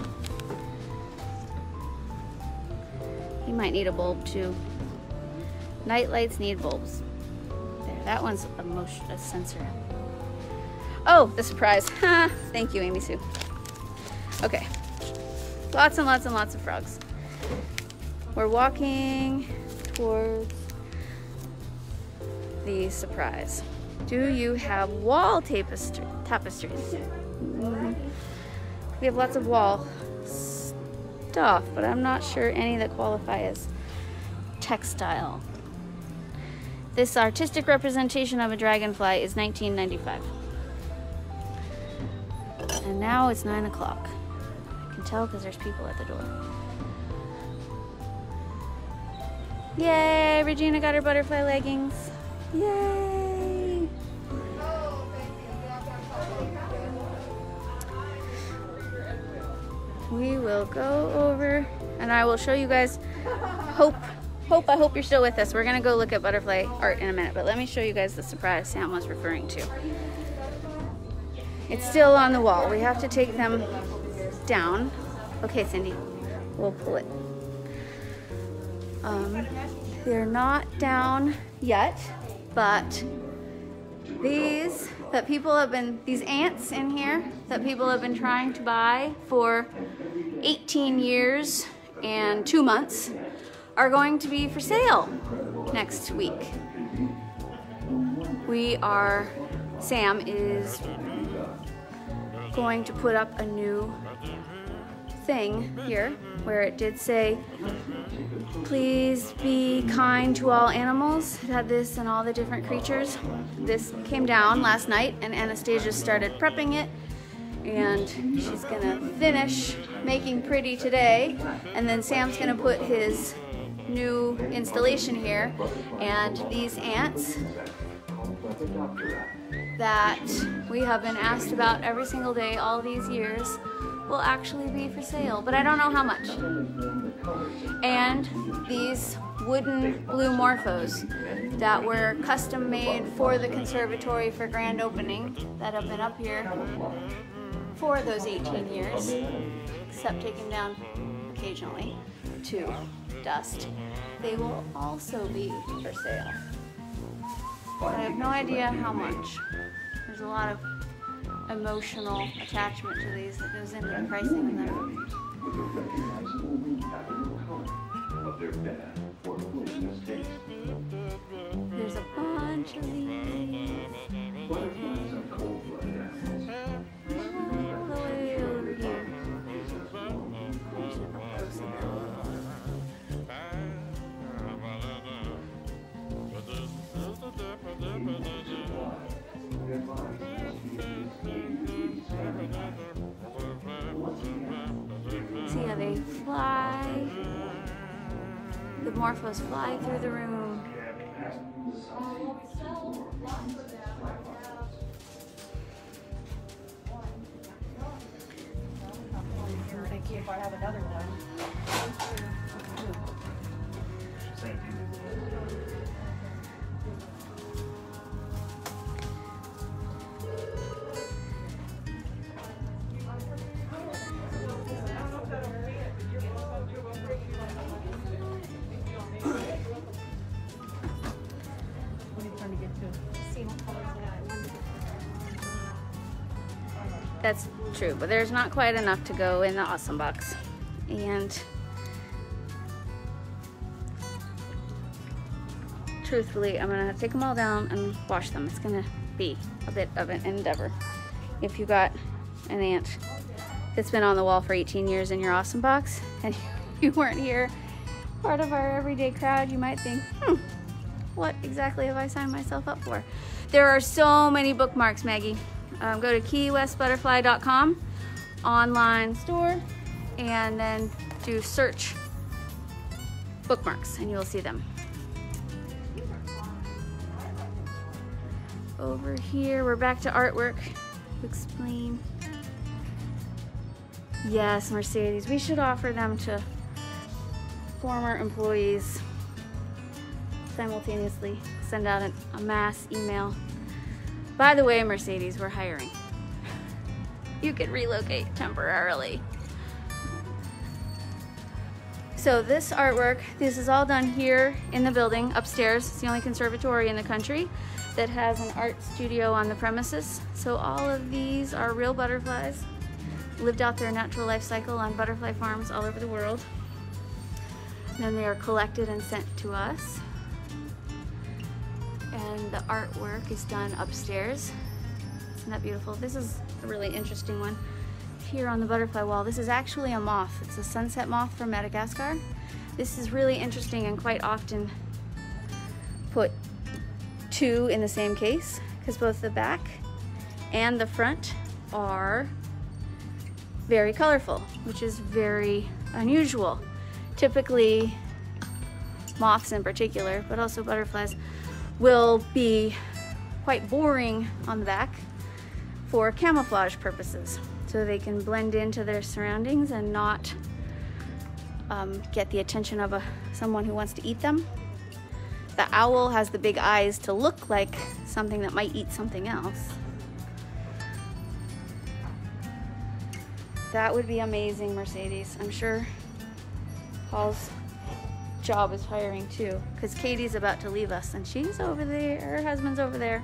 S1: He might need a bulb too. Nightlights need bulbs. There, that one's a motion, a sensor. Oh, the surprise. (laughs) Thank you, Amy Sue. Okay, Lots and lots and lots of frogs. We're walking towards the surprise. Do you have wall tapestry, tapestries? Mm. We have lots of wall stuff, but I'm not sure any that qualify as textile. This artistic representation of a dragonfly is 1995. And now it's 9 o'clock tell because there's people at the door. Yay! Regina got her butterfly leggings. Yay! We will go over and I will show you guys hope hope I hope you're still with us. We're gonna go look at butterfly art in a minute, but let me show you guys the surprise Sam was referring to. It's still on the wall. We have to take them down. Okay, Cindy, we'll pull it. Um, they're not down yet, but these that people have been, these ants in here that people have been trying to buy for 18 years and two months are going to be for sale next week. We are, Sam is going to put up a new thing here where it did say, please be kind to all animals. It had this and all the different creatures. This came down last night and Anastasia started prepping it and she's gonna finish making pretty today and then Sam's gonna put his new installation here and these ants that we have been asked about every single day all these years will actually be for sale, but I don't know how much. And these wooden blue morphos that were custom made for the conservatory for grand opening that have been up here for those 18 years, except taken down occasionally to dust. They will also be for sale. I have no idea how much. There's a lot of emotional attachment to these that goes into the pricing of them. There's a bunch of these. See how they fly? The morphos fly through the room. Thank you.
S2: If I have another one.
S1: True, but there's not quite enough to go in the awesome box. And truthfully, I'm gonna take them all down and wash them. It's gonna be a bit of an endeavor. If you got an ant that's been on the wall for 18 years in your awesome box (laughs) and you weren't here, part of our everyday crowd, you might think, hmm, what exactly have I signed myself up for? There are so many bookmarks, Maggie. Um, go to keywestbutterfly.com, online store, and then do search bookmarks, and you'll see them. Over here, we're back to artwork. Explain. Yes, Mercedes. We should offer them to former employees simultaneously send out an, a mass email. By the way, Mercedes, we're hiring. You could relocate temporarily. So this artwork, this is all done here in the building upstairs. It's the only conservatory in the country that has an art studio on the premises. So all of these are real butterflies, lived out their natural life cycle on butterfly farms all over the world. And then they are collected and sent to us and the artwork is done upstairs. Isn't that beautiful? This is a really interesting one. Here on the butterfly wall, this is actually a moth. It's a sunset moth from Madagascar. This is really interesting and quite often put two in the same case because both the back and the front are very colorful, which is very unusual. Typically, moths in particular, but also butterflies, will be quite boring on the back for camouflage purposes. So they can blend into their surroundings and not um, get the attention of a, someone who wants to eat them. The owl has the big eyes to look like something that might eat something else. That would be amazing, Mercedes. I'm sure Paul's job is hiring too because Katie's about to leave us and she's over there her husband's over there.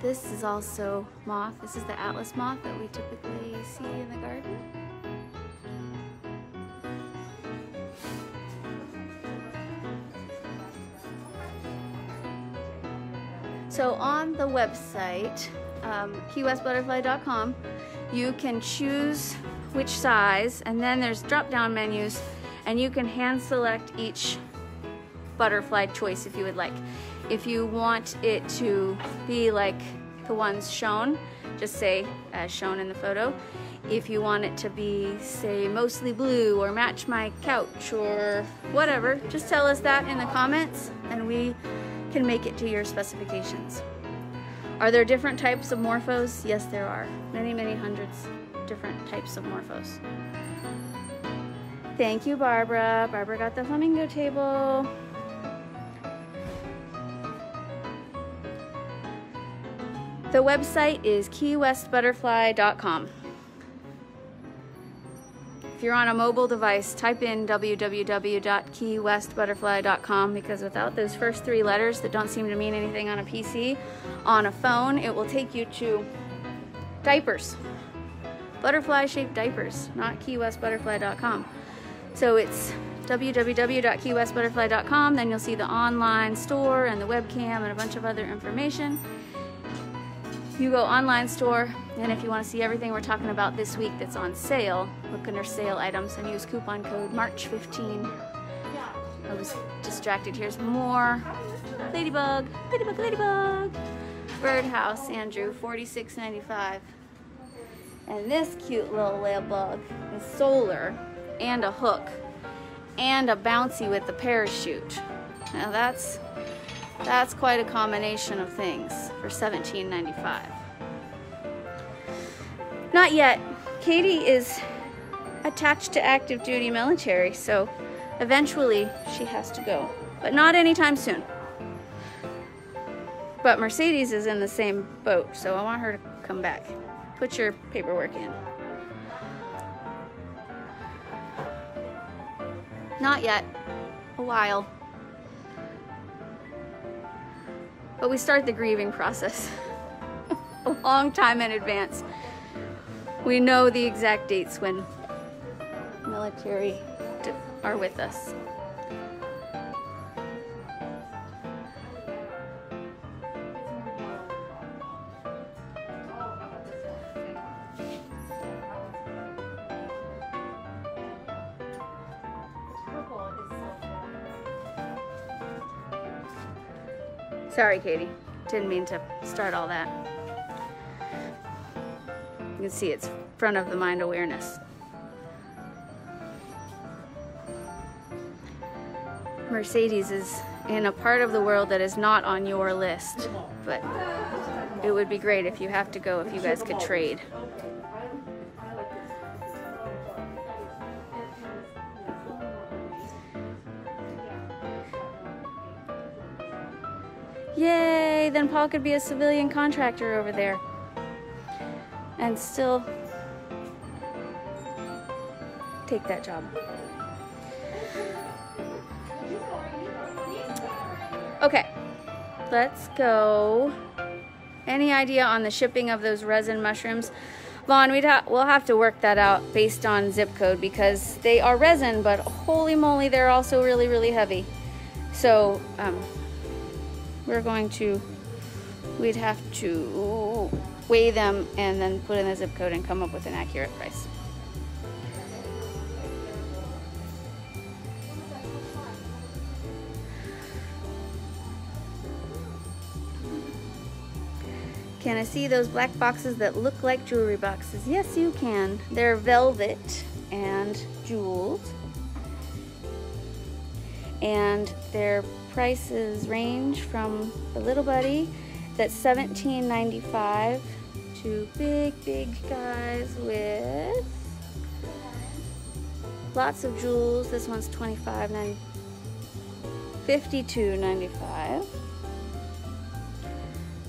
S1: This is also moth this is the atlas moth that we typically see in the garden So on the website, um, keywestbutterfly.com, you can choose which size, and then there's drop-down menus, and you can hand select each butterfly choice if you would like. If you want it to be like the ones shown, just say as shown in the photo. If you want it to be, say, mostly blue or match my couch or whatever, just tell us that in the comments and we can make it to your specifications. Are there different types of morphos? Yes, there are. Many, many hundreds different types of morphos. Thank you, Barbara. Barbara got the flamingo table. The website is keywestbutterfly.com. If you're on a mobile device, type in www.keywestbutterfly.com because without those first three letters that don't seem to mean anything on a PC, on a phone, it will take you to diapers. Butterfly shaped diapers, not keywestbutterfly.com. So it's www.keywestbutterfly.com. Then you'll see the online store and the webcam and a bunch of other information. You go online store, and if you want to see everything we're talking about this week that's on sale, look under sale items and use coupon code March15. I was distracted. Here's more. Ladybug, ladybug, ladybug. Birdhouse, Andrew, 46.95. And this cute little ladybug is solar and a hook and a bouncy with the parachute. Now that's that's quite a combination of things for $17.95. Not yet. Katie is attached to active duty military, so eventually she has to go, but not anytime soon. But Mercedes is in the same boat, so I want her to come back. Put your paperwork in. Not yet. A while. But we start the grieving process (laughs) a long time in advance. We know the exact dates when military are with us. Sorry, Katie. Didn't mean to start all that. You can see it's front of the mind awareness. Mercedes is in a part of the world that is not on your list, but it would be great if you have to go if you guys could trade. Then Paul could be a civilian contractor over there. And still take that job. Okay, let's go. Any idea on the shipping of those resin mushrooms? Vaughn, we'd ha we'll have to work that out based on zip code because they are resin, but holy moly, they're also really, really heavy. So, um, we're going to, we'd have to weigh them and then put in the zip code and come up with an accurate price. Can I see those black boxes that look like jewelry boxes? Yes, you can. They're velvet and jeweled. And they're prices range from a little buddy that's $17.95 to big, big guys with lots of jewels. This one's $25.95. $52.95.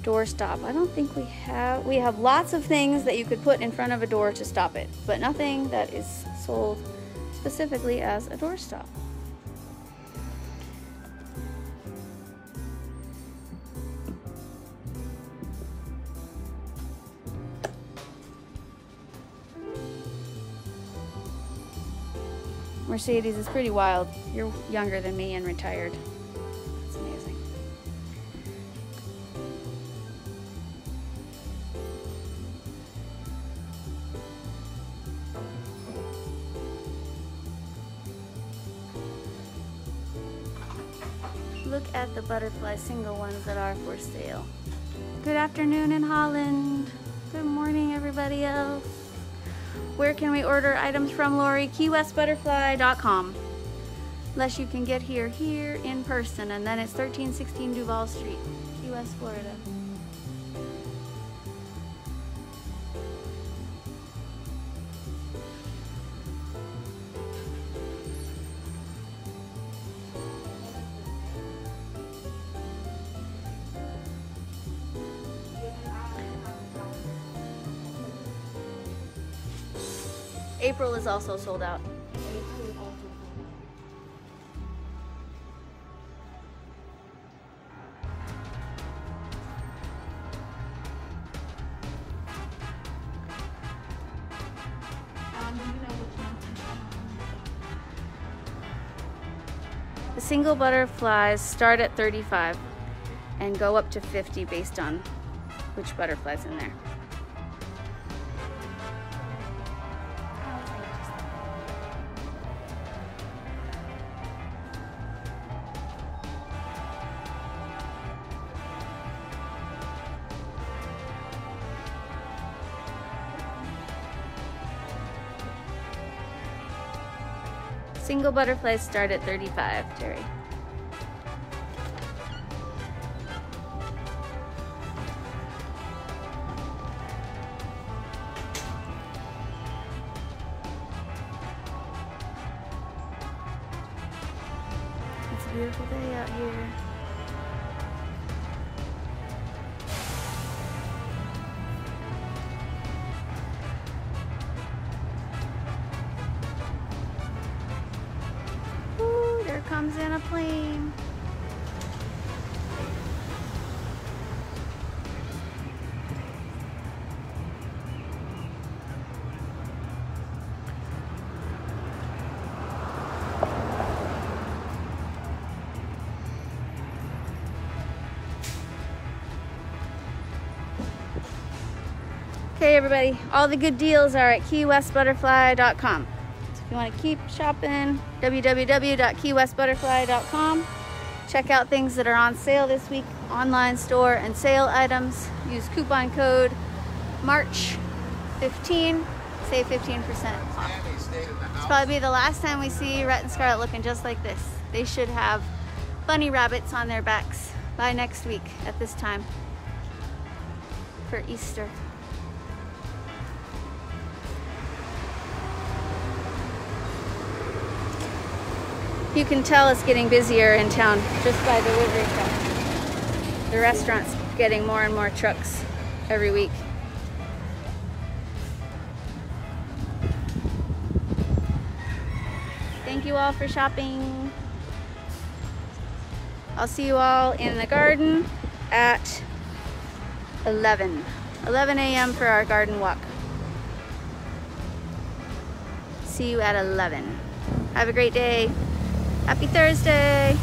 S1: Door stop. I don't think we have, we have lots of things that you could put in front of a door to stop it, but nothing that is sold specifically as a door stop. Mercedes is pretty wild. You're younger than me and retired. That's amazing. Look at the butterfly single ones that are for sale. Good afternoon in Holland. Good morning, everybody else. Where can we order items from, Lori? KeyWestButterfly.com. Unless you can get here here in person, and then it's 1316 Duval Street, Key West, Florida. Is also sold out. The single butterflies start at 35 and go up to 50 based on which butterflies in there. Single butterflies start at 35, Terry. Everybody, all the good deals are at keywestbutterfly.com. So if you want to keep shopping, www.keywestbutterfly.com. Check out things that are on sale this week, online store and sale items. Use coupon code MARCH15, save 15% off. It's probably be the last time we see Rhett and Scarlett looking just like this. They should have bunny rabbits on their backs by next week at this time for Easter. You can tell it's getting busier in town just by the livery truck. The restaurant's getting more and more trucks every week. Thank you all for shopping. I'll see you all in the garden at 11. 11 a.m. for our garden walk. See you at 11. Have a great day. Happy Thursday.